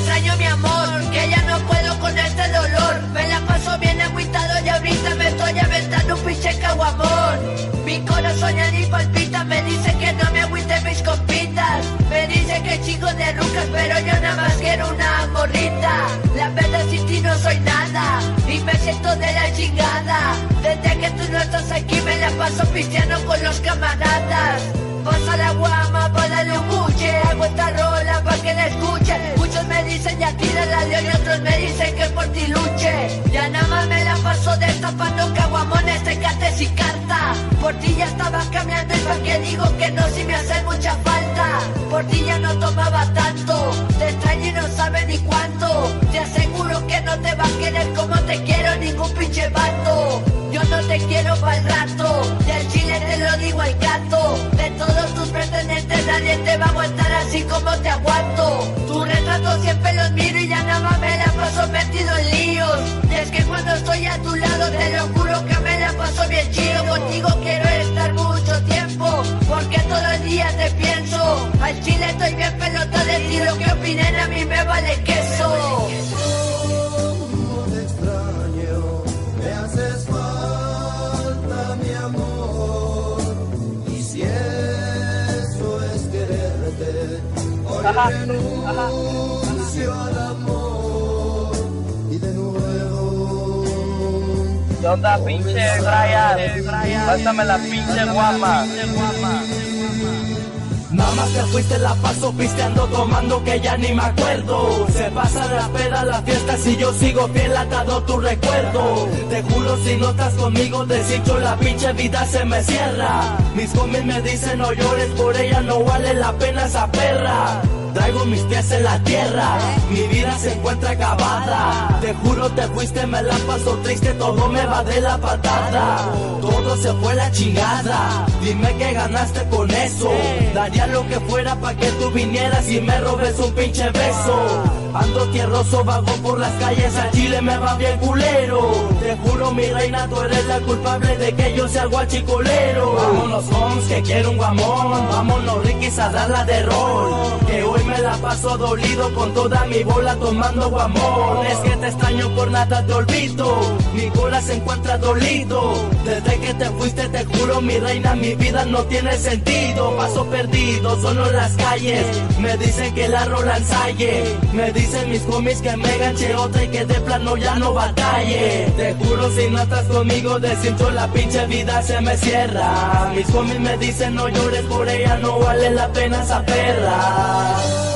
extraño mi amor, que ya no puedo con este dolor. Me la paso bien agüitado y ahorita me estoy aventando un pinche caguamón. Mi corazón ya ni palpita, me dice que no me agüite mis compitas. Me dice que chico de rucas, pero yo nada más quiero una morrita. La verdad sin ti no soy nada, y me siento de la chingada. Desde que tú no estás aquí me la paso pisteando con los camaradas. La león y otros me dicen que por ti luche. Ya nada más me la paso destapando caguamones, tecates y carta. Por ti ya estaba cambiando y pa' que digo que no si me hace mucha falta. Por ti ya no tomaba tanto, te extraño y no sabe ni cuánto. Te aseguro que no te va a querer como te quiero ningún pinche vato. Yo no te quiero pa'l rato, del chile te lo digo al gato. De todos tus pretendientes nadie te va a aguantar así como te aguanto. A tu lado te lo juro que me la paso bien chido. Contigo quiero estar mucho tiempo, porque todo el día te pienso. Al chile estoy bien pelota de ti, lo que opinen a mí me vale queso. Cómo te extraño, ¿Qué onda, pinche Brian? Pásame la pinche guama. Nada más te fuiste, la paso pisteando, tomando que ya ni me acuerdo. Se pasa la peda, la fiesta, si yo sigo fiel atado tu recuerdo. Te juro, si no estás conmigo, deshincho la pinche vida se me cierra. Mis homies me dicen no llores por ella, no vale la pena esa perra. Traigo mis pies en la tierra, mi vida se encuentra acabada. Te juro, te fuiste, me la paso triste, todo me va de la patada. Todo se fue la chingada, dime que ganaste con eso. Daría lo que fuera pa' que tú vinieras y me robes un pinche beso. Ando tierroso, vago por las calles, a Chile me va bien culero. Te juro, mi reina, tú eres la culpable de que yo sea guachicolero. Vámonos, homes, que quiero un guamón. Vámonos, Ricky, a darla de rol. Que hoy me la paso dolido con toda mi bola tomando guamón. Es que te extraño por nada te olvido. Mi cola se encuentra dolido. Desde que te fuiste, te juro, mi reina, mi vida no tiene sentido. Paso perdido, solo en las calles. Me dicen que la rola ensaye. Me dicen mis homies que me ganche otra y que de plano ya no batalle. Te juro, si no estás conmigo, deshincho la pinche vida se me cierra. Mis homies me dicen no llores por ella, no vale la pena esa perra.